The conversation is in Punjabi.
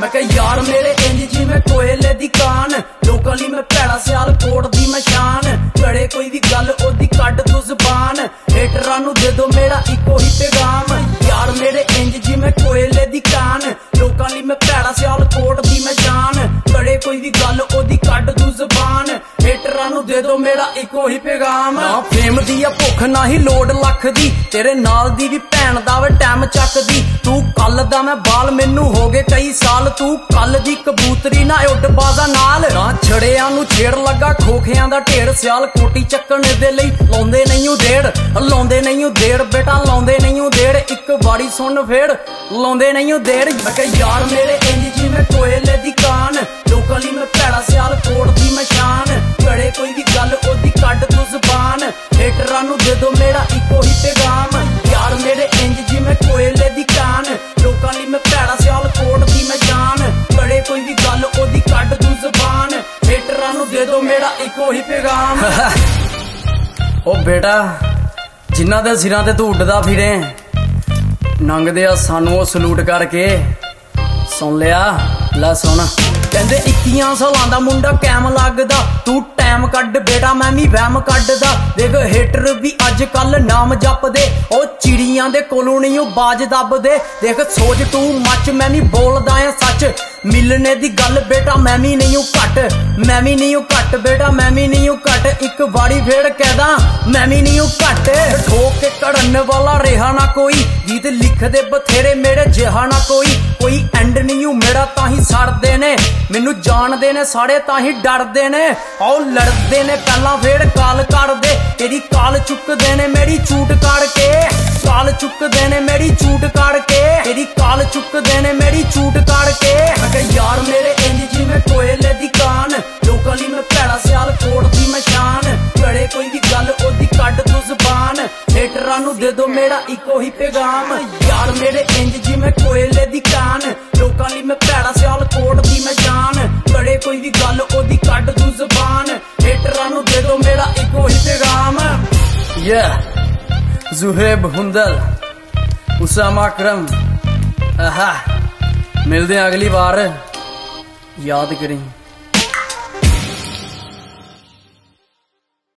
ਮੈਂ ਕਿਹਾ, ਯਾਰ ਮੇਰੇ ਇੰਜ ਜਿਵੇਂ ਕੋਇਲੇ ਦੀ ਕਾਨ, ਲੋਕਾਂ ਲਈ ਮੈਂ ਭੈੜਾ ਸਿਆਲ ਕੋਟ ਦੀ ਮਸ਼ਾਨ ਸ਼ਾਨ ਕੜੇ ਕੋਈ ਵੀ ਗੱਲ ਉਹਦੀ ਕੱਢ ਤੂੰ ਜ਼ਬਾਨ ਹੇਟਰਾਂ ਨੂੰ ਦੇ ਦੋ ਮੇਰਾ ਇੱਕੋ ਹੀ ਪੈਗਾਮ, ਯਾਰ ਮੇਰੇ ਇੰਜ ਜਿਵੇਂ ਕੋਇਲੇ ਦੀ ਕਾਨ ਵੀ ਗੱਲ ਉਹਦੀ ਕੱਢ ਤੂੰ ਜ਼ਬਾਨ। ਹੇਟਰਾਂ ਨੂੰ ਦੇ ਦੋ ਮੇਰਾ ਇੱਕੋ ਹੀ ਪੈਗਾਮ। ਨਾ। ਫੇਮ ਦੀ ਆ ਭੁੱਖ ਨਾ ਹੀ ਲੋੜ ਲੱਖ ਦੀ ਤੇਰੇ ਨਾਲ ਦੀ ਵੀ ਭੈਣ ਦਾ ਵੇ ਟਾਈਮ ਚੱਕਦੀ। ਤੂੰ ਕੱਲ ਦਾ ਮੈਂ ਬਾਲ ਮੈਨੂੰ ਹੋ ਗਏ ਕਈ ਸਾਲ। ਤੂੰ ਕੱਲ ਦੀ ਕਬੂਤਰੀ ਨਾ ਉੱਡ ਬਾਜ਼ਾ ਨਾਲ। ਨਾ ਛੜਿਆਂ ਨੂੰ ਛੇੜ ਲੱਗਾ ਖੋਖਿਆਂ ਦਾ ਢੇਰ ਸਿਆਲ। ਕੋਟੀ ਚੱਕਣ ਦੇ ਲਈ ਲਾਉਂਦੇ ਨਹੀਂ ਉਹ ਡੇੜ ਲਾਉਂਦੇ ਨਹੀਂ ਉਹ ਡੇੜ ਬੇਟਾ ਲਾਉਂਦੇ ਨਹੀਂ ਇੱਕ ਵਾਰੀ ਸੁਣ ਫੇੜ ਲਾਉਂਦੇ ਨਹੀਂ ਉਹ ਡੇੜ ਮੈਂ ਕਿਹਾ, ਯਾਰ ਮੇਰੇ ਇੰਜ ਜਿਵੇਂ ਕੋਇਲੇ ਦੀ ਕਾਨ, ਲੋਕਾਂ ਲਈ ਮੈਂ ਭੈੜਾ ਸਿਆਲ ਕੋਟ ਦੀ ਮੈਂ ਸ਼ਾਨ। ਕੜੇ ਕੋਈ ਵੀ ਗੱਲ ਉਹਦੀ ਕੱਢ ਤੂੰ ਜ਼ਬਾਨ। ਹੇਟਰਾਂ ਨੂੰ ਦੇ ਦੋ ਮੇਰਾ ਇੱਕੋ ਹੀ ਪੈਗਾਮ। ਯਾਰ ਮੇਰੇ ਇੰਜ ਜਿਵੇਂ ਕੋਇਲੇ ਦੀ ਕਾਨ, ਲੋਕਾਂ ਲਈ ਮੈਂ ਭੈੜਾ ਸਿਆਲ ਕੋਟ ਦੀ ਮੈਂ ਜਾਨ ਕੜੇ ਕੋਈ ਵੀ ਗੱਲ ਉਹਦੀ ਕੱਢ ਤੂੰ ਜ਼ਬਾਨ। ਹੇਟਰਾਂ ਨੂੰ ਦੇ ਦੋ ਮੇਰਾ ਇੱਕੋ ਹੀ ਪੈਗਾਮ। ਉਹ ਬੇਟਾ, ਜਿਨ੍ਹਾਂ ਦੇ ਸਿਰਾਂ ਤੇ ਤੂੰ ਉੱਡਦਾ ਫਿਰੇ ਨੰਗਦੇ ਆ ਸਾਨੂੰ ਉਹ ਸਲੂਟ ਕਰਕੇ। ਸੁਣ ਲਿਆ? ਲੈ ਸੁਣ। ਕਹਿੰਦੇ 21 ਸਾਲਾਂ ਦਾ ਮੁੰਡਾ ਕੈਮ ਲੱਗਦਾ। ਤੂੰ ਟਾਈਮ ਕੱਢ ਬੇਟਾ, ਮੈਂ ਵੀ ਵਹਿਮ ਕੱਢਦਾ। ਦੇਖ ਹੇਟਰ ਵੀ ਅੱਜ ਕੱਲ ਨਾਮ ਜਪਦੇ। ਉਹ ਚਿੜੀਆਂ ਦੇ ਕੋਲੋਂ ਨਹੀਂ ਉਹ ਬਾਜ ਦੱਬਦੇ। ਦੇਖ ਸੋਚ ਤੂੰ ਮੱਚ, ਮੈਂ ਵੀ ਬੋਲਦਾ ਆ ਸੱਚ। ਮਿਲਣੇ ਦੀ ਗੱਲ ਬੇਟਾ, ਮੈਂ ਵੀ ਨਹੀਂ ਉਹ ਘੱਟ। ਮੈਂ ਵੀ ਨਹੀਂ ਉਹ ਘੱਟ ਬੇਟਾ, ਮੈਂ ਵੀ ਨਹੀਂ ਉਹ ਘੱਟ। ਇੱਕ ਵਾਰੀ ਫੇਰ ਕਹਿਦਾ ਮੈਂ ਵੀ ਨਹੀਂ ਉਹ ਘੱਟ। ਠੋਕ ਕੇ ਕੜਨ ਵਾਲਾ ਰਿਹਾ ਨਾ ਕੋਈ। ਗੀਤ ਲਿਖਦੇ ਬਥੇਰੇ ਮੇਰੇ ਜਿਹਾ ਨਾ ਕੋਈ। ਕੋਈ ਐਂਡ ਨਹੀਂ ਉਹ ਮੇਰਾ ਸੜਦੇ ਨੇ, ਮੈਨੂੰ ਜਾਣਦੇ ਨੇ ਸਾਰੇ ਤਾਂ ਹੀ ਡਰਦੇ ਨੇ। ਆਓ ਲੜਦੇ ਨੇ, ਪਹਿਲਾਂ ਫੇਰ ਕਾਲ ਕਰਦੇ, ਤੇਰੀ ਕਾਲ ਚੁੱਕਦੇ ਨੇ, ਮੇਰੀ ਝੂਟ ਕਾੜ ਕੇ। ਕਾਲ ਚੁੱਕਦੇ ਨੇ, ਮੇਰੀ ਝੂਟ ਦੇ ਦੋ ਮੇਰਾ ਇੱਕੋ ਹੀ ਪੈਗਾਮ। ਯਾਰ ਮੇਰੇ ਇੰਜ ਜਿਵੇਂ ਕੋਇਲੇ ਦੀ ਕਾਨ। ਲੋਕਾਂ ਲਈ ਮੈਂ ਭੈੜਾ ਸਿਆਲ ਕੋਟ ਦੀ ਮੈਂ ਜਾਨ। ਕੜੇ ਕੋਈ ਵੀ ਗੱਲ ਉਹਦੀ ਕੱਢ ਤੂੰ ਜ਼ਬਾਨ। ਹੇਟਰਾਂ ਨੂੰ ਦੇ ਦੋ ਮੇਰਾ ਇੱਕੋ ਹੀ ਪੈਗਾਮ। ਯਾ, ਜ਼ੁਹੇਬ ਹੁੰਦਲ, ਉਸਾਮਾ ਅਕਰਮ ਆਹਾ ਮਿਲਦੇ ਹਾਂ ਅਗਲੀ ਵਾਰ। ਯਾਦ ਕਰੀਂ।